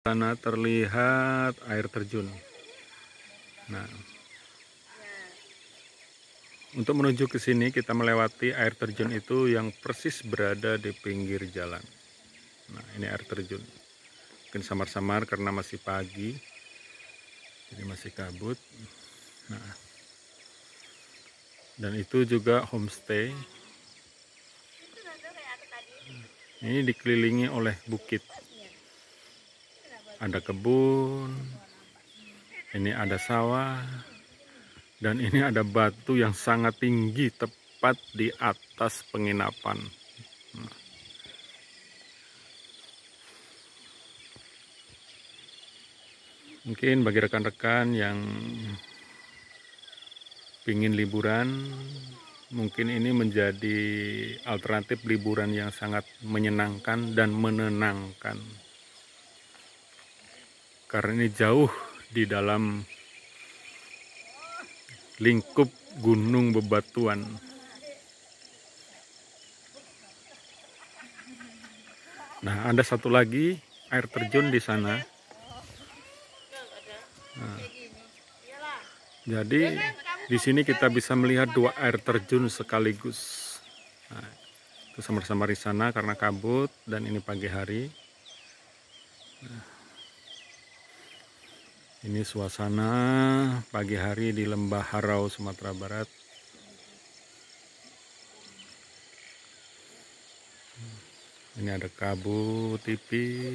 sana terlihat air terjun. Nah, untuk menuju ke sini kita melewati air terjun itu yang persis berada di pinggir jalan. Nah, ini air terjun. Mungkin samar-samar karena masih pagi. Jadi masih kabut. Nah, dan itu juga homestay. Ini dikelilingi oleh bukit ada kebun, ini ada sawah, dan ini ada batu yang sangat tinggi tepat di atas penginapan. Mungkin bagi rekan-rekan yang ingin liburan, mungkin ini menjadi alternatif liburan yang sangat menyenangkan dan menenangkan karena ini jauh di dalam lingkup gunung bebatuan. Nah, ada satu lagi air terjun di sana. Nah, jadi di sini kita bisa melihat dua air terjun sekaligus. Nah, itu sama-sama di sana karena kabut dan ini pagi hari. Nah, ini suasana pagi hari di Lembah Harau, Sumatera Barat. Ini ada kabut tipis.